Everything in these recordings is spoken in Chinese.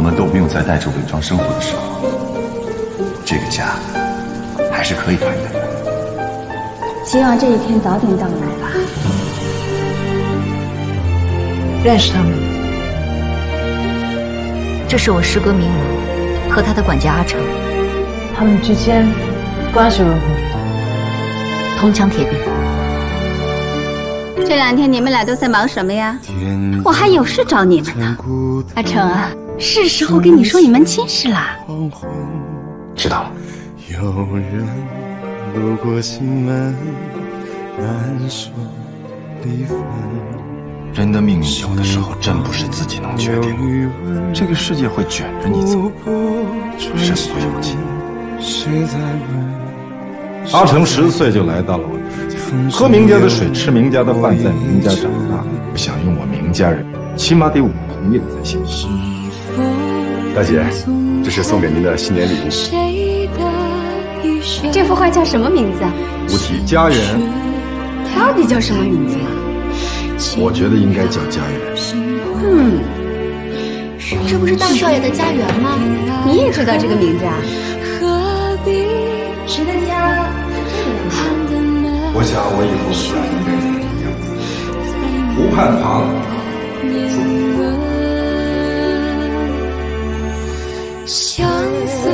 我们都不用再带着伪装生活的时候，这个家还是可以团圆的。希望这一天早点到来吧。认识他们？这是我师哥明王和他的管家阿成，他们之间关系如何？铜墙铁壁。这两天你们俩都在忙什么呀？我还有事找你们呢。阿成啊，是时候跟你说一门亲事啦。知道了。人的命运有的时候真不是自己能决定，这个世界会卷着你走，身不由己。阿成十岁就来到了我这家，喝明家的水，吃明家的饭，在明家长大。我想用我明家人，起码得我同意了才行。大姐，这是送给您的新年礼物。这幅画叫什么名字？无题家园。到底叫什么名字啊？我觉得应该叫家园。嗯，这不是大少爷的家园吗？你也知道这个名字啊？谁的家？我想我以后的家应该是这样子：湖畔旁，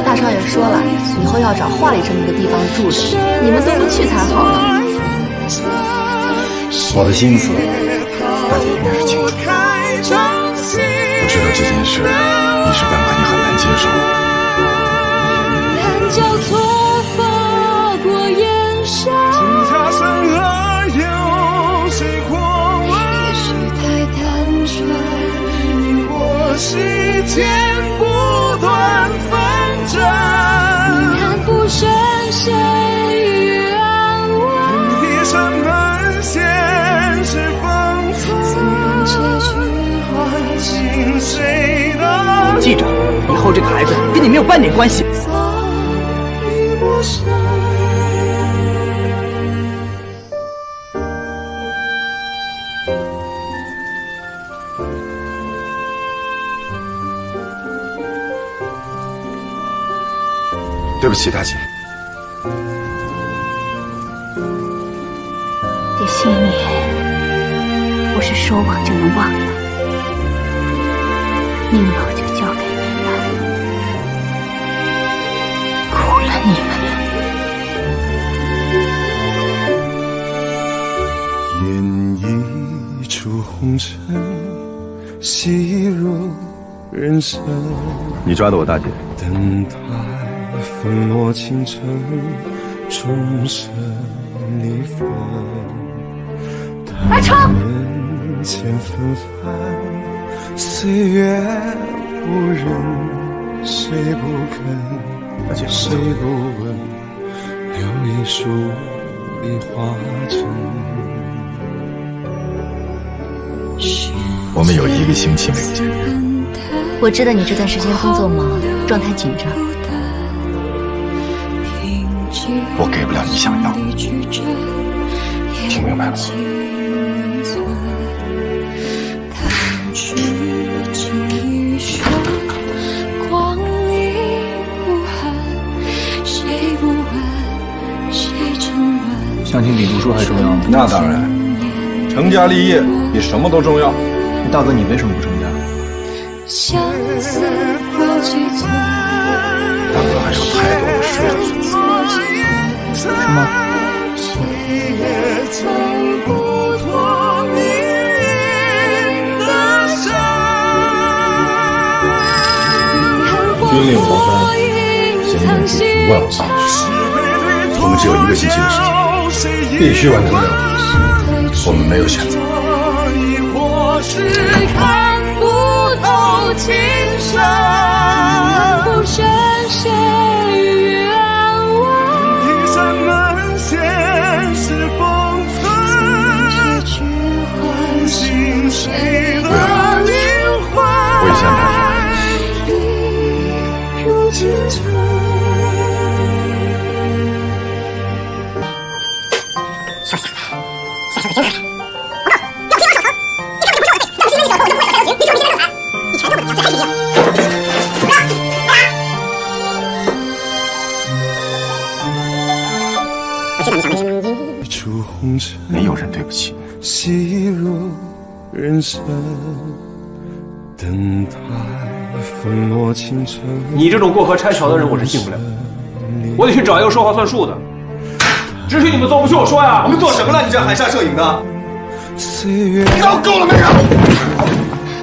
大少爷说了，以后要找画里这么个地方住着，你们都不去才好呢。我的心思，大姐应该是清楚。我知道这件事一时半刻你很难接受。记后这个孩子跟你没有半点关系。对不起，大姐。这些年，不是说忘就能忘的。宁老你抓的我大姐。等待粉墨倾城，终身离分。阿成。人间纷繁。岁月无人，谁不肯？谁不问？留一树梨花针。我们有一个星期没有见面。我知道你这段时间工作忙，状态紧张。我给不了你想要的，听明白了吗？相亲比读书还重要吗？那当然，成家立业比什么都重要。大哥，你为什么不成家？大哥还有太多的事要做，是吗？军令我分，行动支出万无一失。我们只有一个星期的时间。必须完成任务，我们没有选择。我已安排你看你不，要听我手头，你看你不是我的配，让我心里小偷，我就不会踩到铁，你全是我的，你还是一样。红尘，没有人对不起你。你这种过河拆桥的人，我是信不了。我得去找一个说话算数的。只许你们做，不许我说呀！我们做什么了？你这样海下摄影的？你闹够了没有？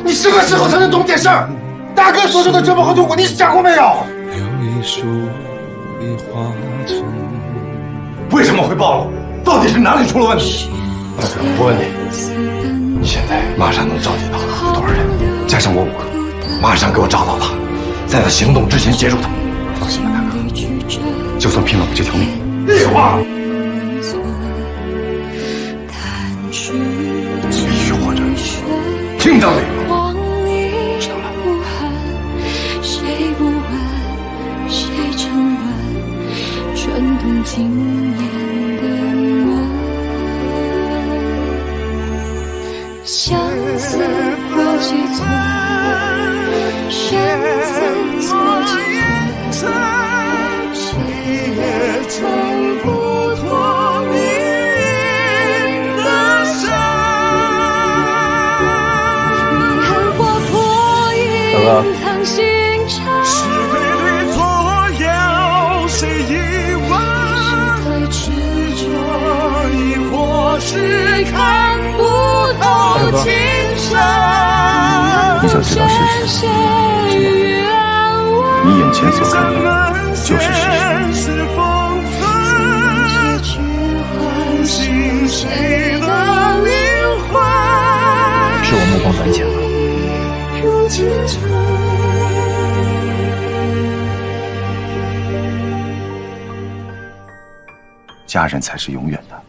你什么时候才能懂点事儿？大哥所受的折磨和痛苦，你想过没有？为什么会暴露？到底是哪里出了问题？我问你，你现在马上能召集到多少人？加上我五个，马上给我找到他，在他行动之前截住他。放心吧，大哥，就算拼了我这条命，废话，必须活着，听到没有？经年的门。相思过几寸，你想知道事实，你眼前所看到的就是事实。是风存，结局唤醒谁的灵魂？是我目光短浅了。家人才是永远的。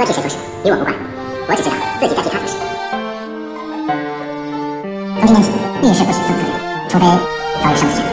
哥替谁做事，与我无关，我只知道自己在替他做事。从今天起，遇事不许送客人，除非早已上次见。